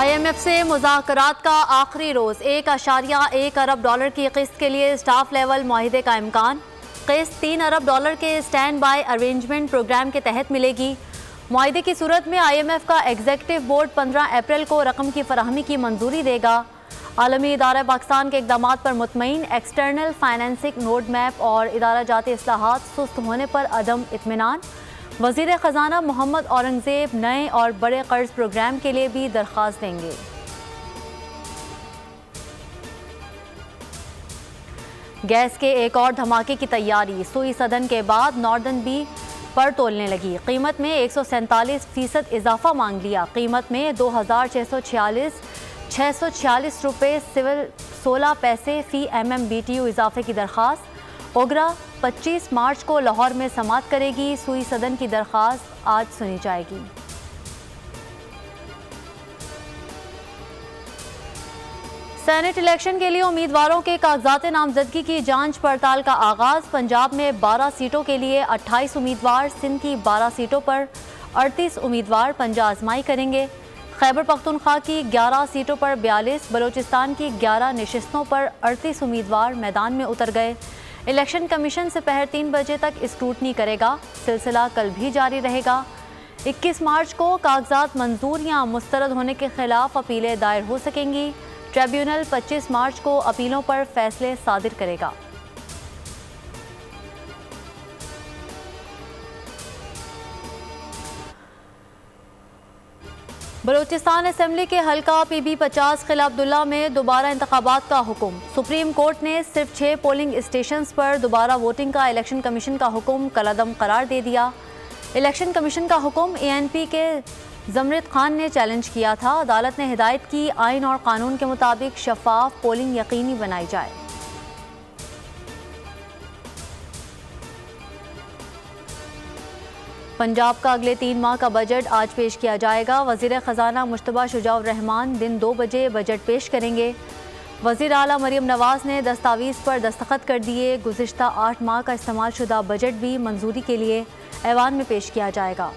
IMF से मुजाकरात का आखिरी रोज। एक अशारिया, एक अरब डॉलर की किस्त के लिए स्टाफ लेवल माहिदे का इम्कान। किस्त तीन अरब डॉलर के स्टैंड बाय अरेंजमेंट प्रोग्राम के तहत मिलेगी। माहे की सूरत में आईएमएफ का एग्जेक्टिव बोर्ड 15 अप्रैल को रकम की फरहमी की मंजूरी देगा। आलमी इदारा पाकिस्तान के इकदाम पर मुतमिन एक्सटर्नल फाइनेंसिंग रोड मैप और इदारा जाती असलाहत सुस्त होने पर अदम इतमान वज़ीर ख़जाना मोहम्मद औरंगज़ेब नए और बड़े कर्ज प्रोग्राम के लिए भी दरख्वास्त देंगे। गैस के एक और धमाके की तैयारी, सुई सदन के बाद नॉर्दर्न बी पर तोलने लगी। कीमत में एक सौ सैंतालीस फ़ीसद इजाफा मांग लिया। कीमत में दो हज़ार छः सौ छियालीस छः सौ छियालीस रुपये सिविल सोलह पैसे फ़ी M M B T U इजाफे की दरख्वास्त ओगरा 25 मार्च को लाहौर में समात करेगी। सुई सदन की दरख्वास्त आज सुनी जाएगी। सेनेट इलेक्शन के लिए उम्मीदवारों के कागजात नामजदगी की जाँच पड़ताल का आगाज़। पंजाब में 12 सीटों के लिए 28 उम्मीदवार, सिंध की 12 सीटों पर 38 उम्मीदवार पंजा आजमाई करेंगे। खैबर पख्तनख्वा की 11 सीटों पर 42 बलूचिस्तान की 11 नशस्तों पर 38 उम्मीदवार मैदान में उतर गए। इलेक्शन कमीशन से पहर तीन बजे तक स्क्रूटनी करेगा। सिलसिला कल भी जारी रहेगा। 21 मार्च को कागजात मंजूर या मुस्तरद होने के खिलाफ अपीलें दायर हो सकेंगी। ट्रिब्यूनल 25 मार्च को अपीलों पर फैसले सादिर करेगा। बलूचिस्तान असम्बली के हल्का पी बी पचास खिला अब्दुल्ला में दोबारा इंतबात का हुक्म। सुप्रीम कोर्ट ने सिर्फ़ छः पोलिंग स्टेशन पर दोबारा वोटिंग का इलेक्शन कमीशन का हुक्म कलदम करार दे दिया। इलेक्शन कमीशन का हुक्म ए एन पी के जमरत खान ने चैलेंज किया था। अदालत ने हिदायत की, आइन और कानून के मुताबिक शफाफ पोलिंग यकीनी बनाई जाए। पंजाब का अगले तीन माह का बजट आज पेश किया जाएगा। वज़ीर ख़जाना मुशतबा रहमान दिन दो बजे बजट पेश करेंगे। वज़ीर अला मरीम नवाज़ ने दस्तावेज़ पर दस्तखत कर दिए। गुजशत आठ माह का इस्तेमाल शुदा बजट भी मंजूरी के लिए ऐवान में पेश किया जाएगा।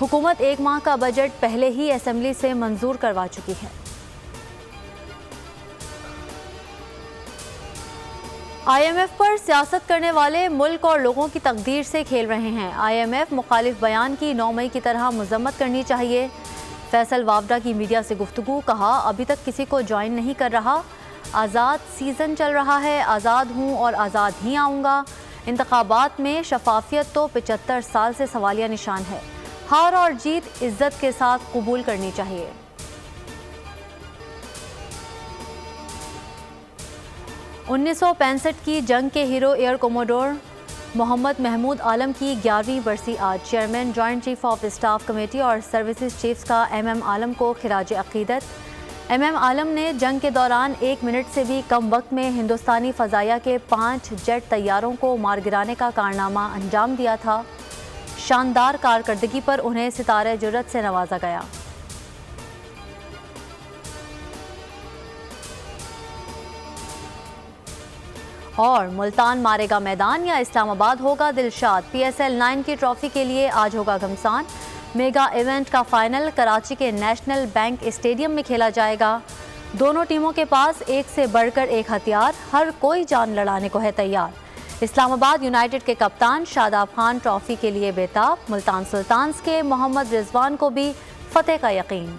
हुकूमत एक माह का बजट पहले ही असम्बली से मंजूर करवा चुकी है। आईएमएफ पर सियासत करने वाले मुल्क और लोगों की तकदीर से खेल रहे हैं। आईएमएफ मुखालिफ बयान की नौ मई की तरह मजम्मत करनी चाहिए। फैसल वावडा की मीडिया से गुफ्तु कहा, अभी तक किसी को ज्वाइन नहीं कर रहा। आज़ाद सीज़न चल रहा है। आज़ाद हूँ और आज़ाद ही आऊँगा। इंतबात में शफाफियत तो पचहत्तर साल से सवालिया निशान है। हार और जीत इज़्ज़त के साथ कबूल करनी चाहिए। उन्नीस सौ पैंसठ की जंग के hero air commodore Mohammad Mahmood Alam की ग्यारहवीं बरसी आज chairman joint chief of staff committee और सर्विसेज़ चीफ्स का एम एम आलम को खराज अकीदत। एम एम आलम ने जंग के दौरान एक मिनट से भी कम वक्त में हिंदुस्तानी फ़जाया के पाँच जेट तैयारों को मार गिराने का कारनामा अंजाम दिया था। शानदार कारकर्दगी पर उन्हें सितारे ज़रूरत से नवाजा गया। और मुल्तान मारेगा मैदान या इस्लामाबाद होगा दिलशाद। पीएसएल नाइन की ट्रॉफी के लिए आज होगा घमसान। मेगा इवेंट का फाइनल कराची के नेशनल बैंक स्टेडियम में खेला जाएगा। दोनों टीमों के पास एक से बढ़कर एक हथियार, हर कोई जान लड़ाने को है तैयार। इस्लामाबाद यूनाइटेड के कप्तान शादाब खान ट्रॉफी के लिए बेताब। मुल्तान सुल्तान के मोहम्मद रिजवान को भी फतेह का यकीन।